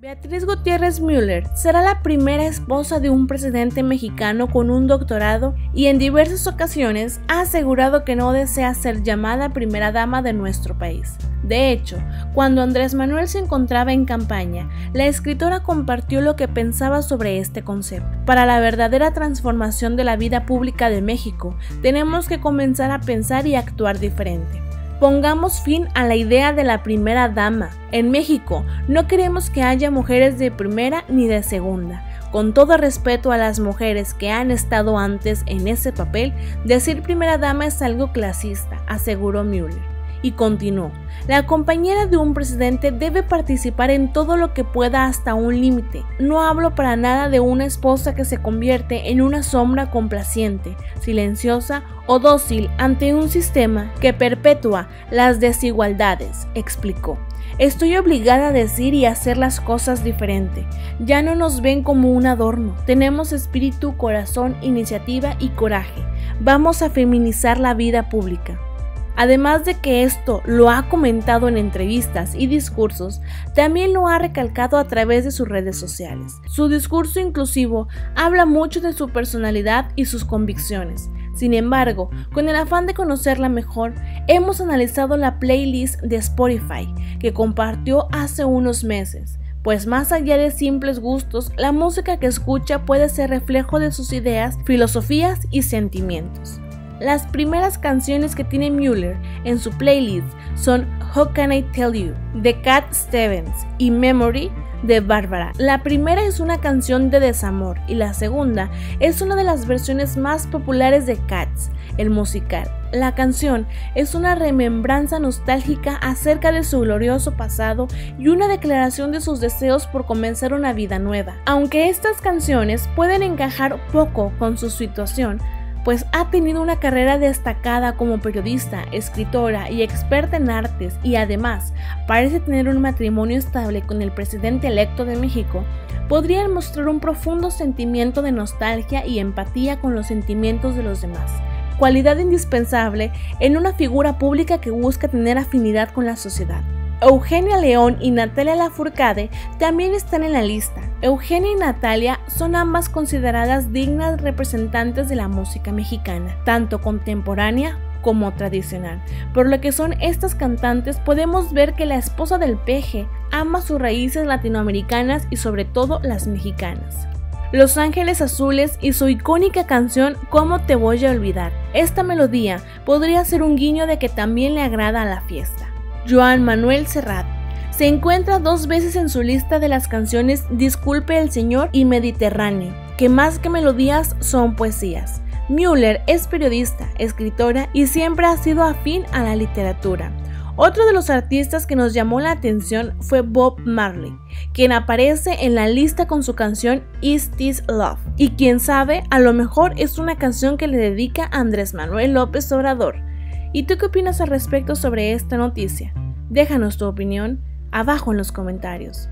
Beatriz Gutiérrez Müller será la primera esposa de un presidente mexicano con un doctorado y en diversas ocasiones ha asegurado que no desea ser llamada primera dama de nuestro país. De hecho, cuando Andrés Manuel se encontraba en campaña, la escritora compartió lo que pensaba sobre este concepto. Para la verdadera transformación de la vida pública de México, tenemos que comenzar a pensar y actuar diferente. Pongamos fin a la idea de la primera dama. En México no queremos que haya mujeres de primera ni de segunda. Con todo respeto a las mujeres que han estado antes en ese papel, decir primera dama es algo clasista, aseguró Müller. Y continuó, la compañera de un presidente debe participar en todo lo que pueda hasta un límite. No hablo para nada de una esposa que se convierte en una sombra complaciente, silenciosa o dócil ante un sistema que perpetúa las desigualdades, explicó. Estoy obligada a decir y hacer las cosas diferente. Ya no nos ven como un adorno. Tenemos espíritu, corazón, iniciativa y coraje. Vamos a feminizar la vida pública. Además de que esto lo ha comentado en entrevistas y discursos, también lo ha recalcado a través de sus redes sociales. Su discurso inclusivo habla mucho de su personalidad y sus convicciones. Sin embargo, con el afán de conocerla mejor, hemos analizado la playlist de Spotify que compartió hace unos meses pues más allá de simples gustos, la música que escucha puede ser reflejo de sus ideas, filosofías y sentimientos. Las primeras canciones que tiene Mueller en su playlist son How Can I Tell You de Cat Stevens y Memory de Bárbara. La primera es una canción de desamor y la segunda es una de las versiones más populares de Cats, el musical. La canción es una remembranza nostálgica acerca de su glorioso pasado y una declaración de sus deseos por comenzar una vida nueva. Aunque estas canciones pueden encajar poco con su situación, pues ha tenido una carrera destacada como periodista, escritora y experta en artes y además parece tener un matrimonio estable con el presidente electo de México, podrían mostrar un profundo sentimiento de nostalgia y empatía con los sentimientos de los demás, cualidad indispensable en una figura pública que busca tener afinidad con la sociedad. Eugenia León y Natalia Lafourcade también están en la lista. Eugenia y Natalia son ambas consideradas dignas representantes de la música mexicana, tanto contemporánea como tradicional. Por lo que son estas cantantes, podemos ver que la esposa del peje ama sus raíces latinoamericanas y sobre todo las mexicanas. Los Ángeles Azules y su icónica canción ¿Cómo te voy a olvidar? Esta melodía podría ser un guiño de que también le agrada a la fiesta. Joan Manuel Serrat. Se encuentra dos veces en su lista de las canciones Disculpe el Señor y Mediterráneo, que más que melodías son poesías. Müller es periodista, escritora y siempre ha sido afín a la literatura. Otro de los artistas que nos llamó la atención fue Bob Marley, quien aparece en la lista con su canción Is This Love. Y quien sabe, a lo mejor es una canción que le dedica a Andrés Manuel López Obrador. ¿Y tú qué opinas al respecto sobre esta noticia? Déjanos tu opinión abajo en los comentarios.